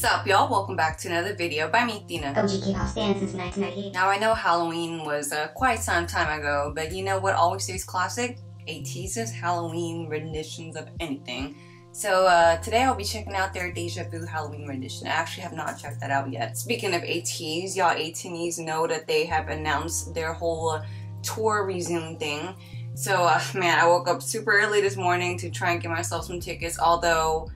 Sup y'all, welcome back to another video by me, Tina. OG K-pop stan since 1998. Now I know Halloween was uh, quite some time ago, but you know what always stays classic? ATEEZ's Halloween renditions of anything. So uh, today I'll be checking out their Deja Vu Halloween rendition. I actually have not checked that out yet. Speaking of ATINY, y'all ATEEZ know that they have announced their whole uh, tour resume thing. So uh, man, I woke up super early this morning to try and get myself some tickets, although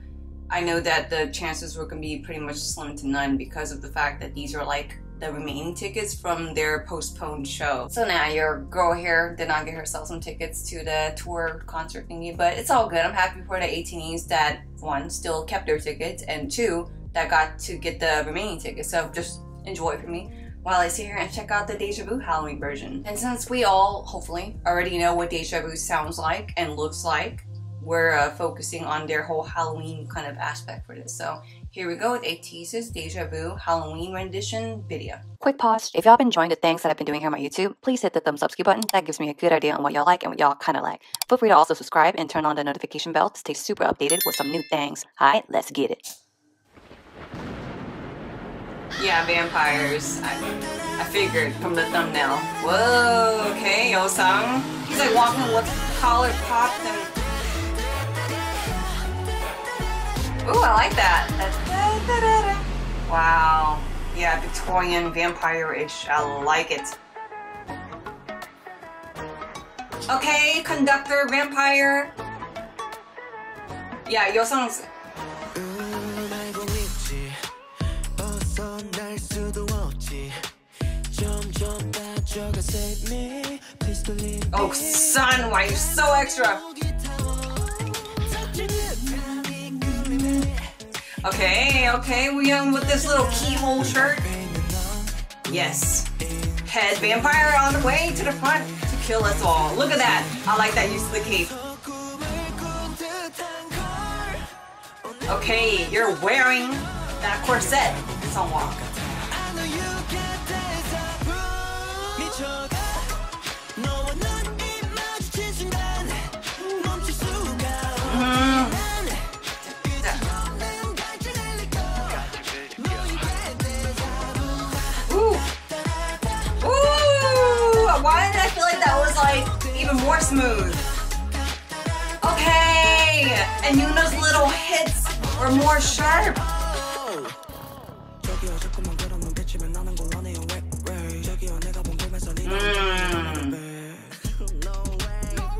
I know that the chances were going to be pretty much slim to none because of the fact that these are like the remaining tickets from their postponed show. So now your girl here did not get herself some tickets to the tour concert thingy, but it's all good. I'm happy for the ATINY that one still kept their tickets and two that got to get the remaining tickets. So just enjoy for me while I sit here and check out the Deja Vu Halloween version. And since we all hopefully already know what Deja Vu sounds like and looks like, we're uh, focusing on their whole Halloween kind of aspect for this. So here we go with ATEEZ's Deja Vu Halloween rendition video. Quick pause. If y'all been enjoying the things that I've been doing here on my YouTube, please hit the thumbs up button. That gives me a good idea on what y'all like and what y'all kind of like. Feel free to also subscribe and turn on the notification bell to stay super updated with some new things. Alright, let's get it. Yeah, vampires. I, I figured from the thumbnail. Whoa, okay, Yeosang. He's like walking with collar popped and Ooh, I like that. Wow. Yeah, Victorian vampire-ish. I like it. Okay, conductor, vampire. Yeah, Yeosang's Oh, son, why are you so extra? Okay, okay, we on with this little keyhole shirt. Yes. Head vampire on the way to the front to kill us all. Look at that. I like that use of the cape. Okay, you're wearing that corset somewhat. More smooth. Okay, and Yunho's little hits are more sharp. Mm.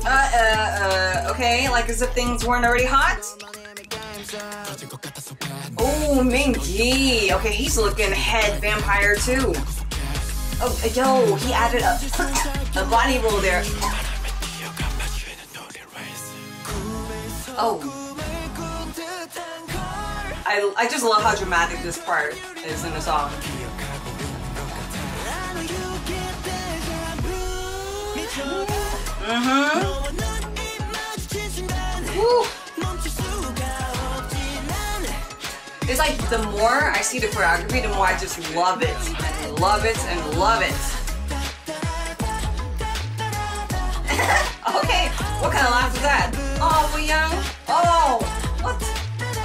Uh, uh, uh, okay, like as if things weren't already hot. Oh, Mingi. Okay, he's looking head vampire too. Oh, yo, he added a, a body roll there. Oh. I, I just love how dramatic this part is in the song. Mm-hmm. It's like the more I see the choreography, the more I just love it and love it and love it. okay, what kind of laugh is that? Oh, Wooyoung. Oh, what?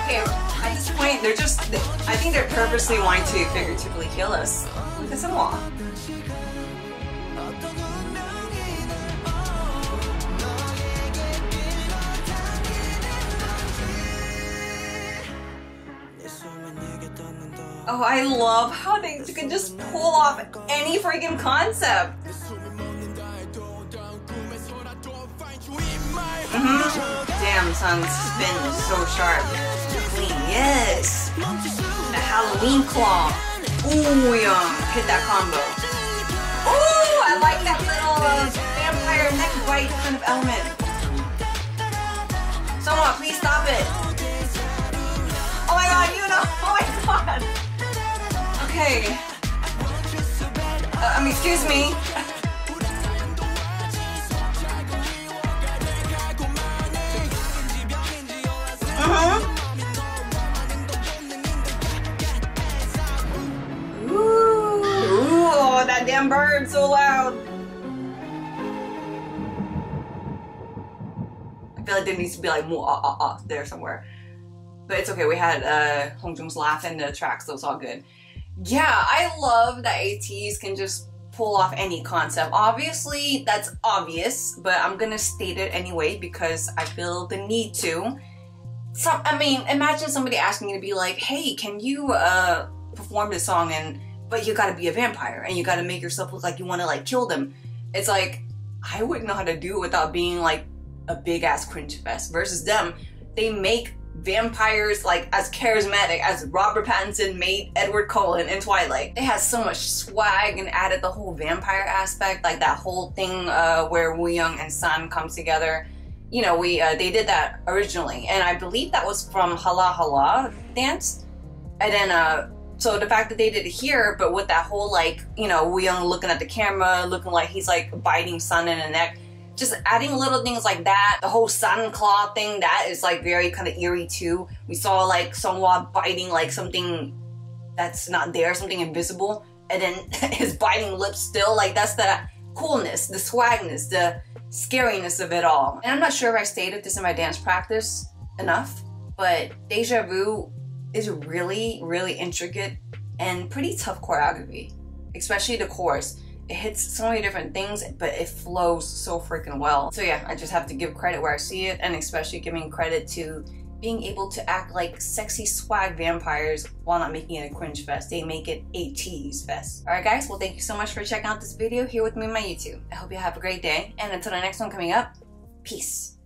Okay, at this point, they're just, I think they're purposely wanting to figuratively kill us. Look at some wall. Oh, I love how they can just pull off any freaking concept. Son's spin is so sharp. Clean, yes. The Halloween claw. Ooh, yum. Hit that combo. Ooh, I like that little uh, vampire neck bite kind of element. Someone, please stop it. Oh my god, you know. Oh my god. Okay. Uh, mean, excuse me. damn bird so loud. I feel like there needs to be like more uh, uh, uh, there somewhere. but it's okay. We had uh, Hongjoong's laugh in the track, so it's all good. Yeah, I love that ATEEZ can just pull off any concept. Obviously, that's obvious, but I'm gonna state it anyway because I feel the need to. Some, I mean, imagine somebody asking me to be like, "Hey, can you uh, perform this song?" and but you gotta be a vampire and you gotta make yourself look like you want to like kill them. It's like I wouldn't know how to do it without being like a big ass cringe fest. Versus them, they make vampires like as charismatic as Robert Pattinson made Edward Cullen in Twilight. They had so much swag and added the whole vampire aspect, like that whole thing uh, where Wooyoung and San come together. You know, we uh, they did that originally, and I believe that was from Hala Hala dance. And then, uh, so the fact that they did it here, but with that whole like, you know, Wooyoung looking at the camera, looking like he's like biting San in the neck just adding little things like that. The whole sun claw thing, that is like very kind of eerie too. We saw like Seonghwa biting like something that's not there, something invisible, and then his biting lips still, like that's the coolness, the swagness, the scariness of it all. And I'm not sure if I stated this in my dance practice enough, but Deja Vu is really, really intricate and pretty tough choreography, especially the chorus it hits so many different things, but it flows so freaking well. So yeah, I just have to give credit where I see it, and especially giving credit to being able to act like sexy swag vampires while not making it a cringe fest. They make it a tease fest. Alright guys, well thank you so much for checking out this video here with me on my YouTube. I hope you have a great day, and until the next one coming up, peace.